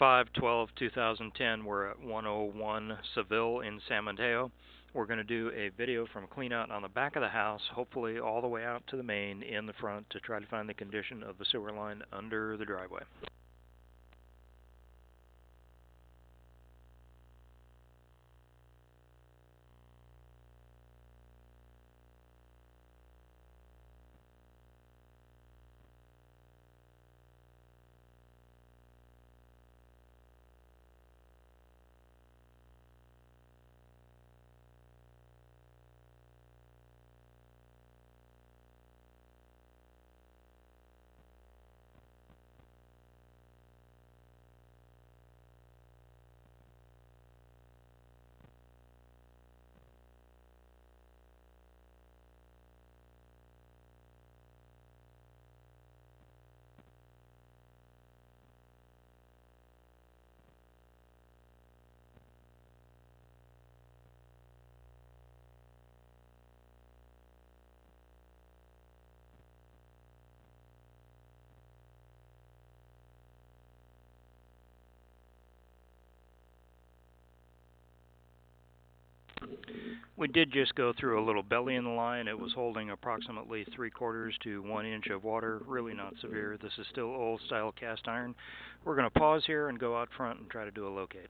5-12-2010. We're at 101 Seville in San Mateo. We're going to do a video from clean out on the back of the house, hopefully all the way out to the main in the front to try to find the condition of the sewer line under the driveway. We did just go through a little belly in the line. It was holding approximately three quarters to one inch of water. Really not severe. This is still old style cast iron. We're going to pause here and go out front and try to do a locate.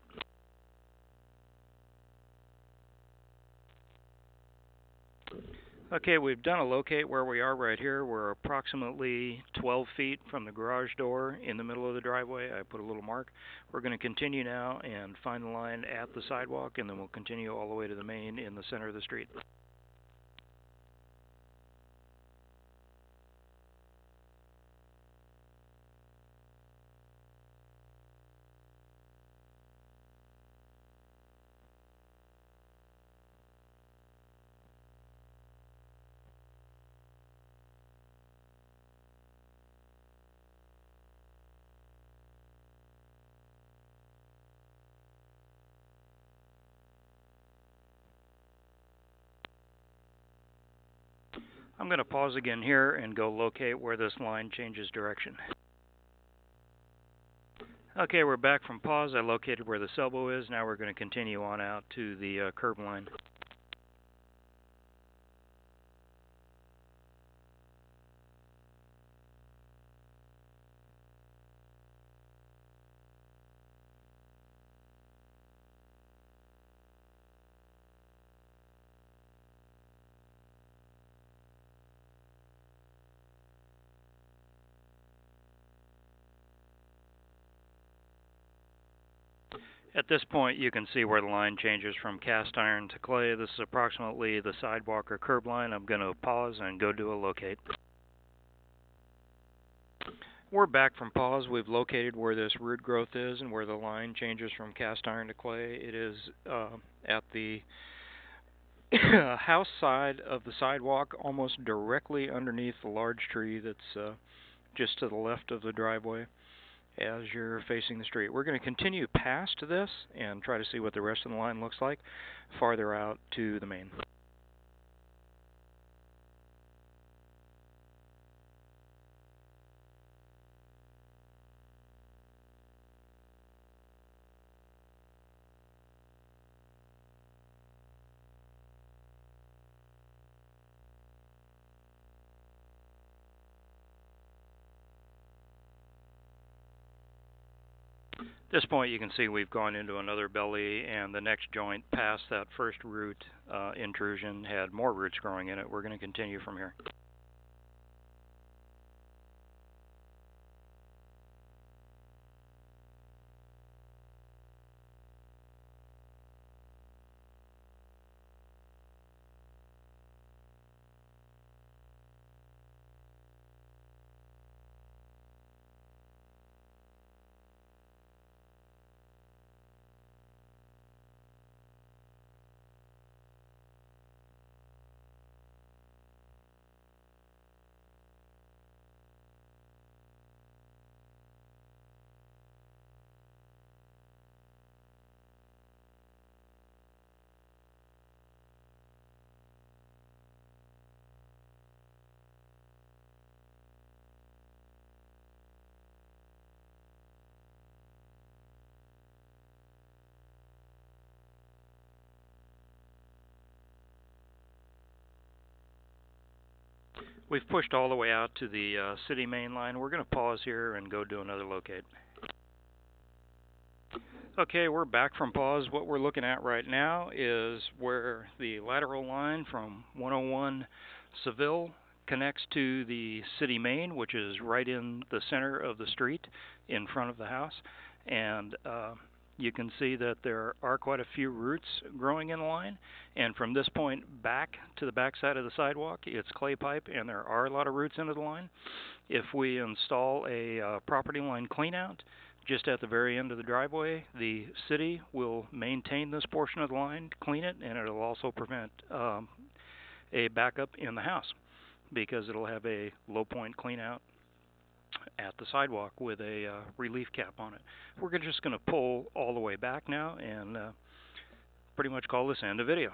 Okay, we've done a locate where we are right here. We're approximately 12 feet from the garage door in the middle of the driveway. I put a little mark. We're going to continue now and find the line at the sidewalk, and then we'll continue all the way to the main in the center of the street. I'm going to pause again here and go locate where this line changes direction. Okay, we're back from pause. I located where the elbow is. Now we're going to continue on out to the uh, curb line. At this point, you can see where the line changes from cast iron to clay. This is approximately the sidewalk or curb line. I'm going to pause and go do a locate. We're back from pause. We've located where this root growth is and where the line changes from cast iron to clay. It is uh, at the house side of the sidewalk, almost directly underneath the large tree that's uh, just to the left of the driveway as you're facing the street. We're going to continue past this and try to see what the rest of the line looks like farther out to the main. This point you can see we've gone into another belly and the next joint past that first root uh, intrusion had more roots growing in it. We're going to continue from here. We've pushed all the way out to the uh, city main line. We're going to pause here and go do another locate. Okay, we're back from pause. What we're looking at right now is where the lateral line from 101 Seville connects to the city main, which is right in the center of the street in front of the house. And uh, you can see that there are quite a few roots growing in the line. And from this point back to the back side of the sidewalk, it's clay pipe, and there are a lot of roots into the line. If we install a uh, property line cleanout, just at the very end of the driveway, the city will maintain this portion of the line, clean it, and it'll also prevent um, a backup in the house because it'll have a low point clean out at the sidewalk with a uh, relief cap on it. We're just going to pull all the way back now and uh, pretty much call this end a video.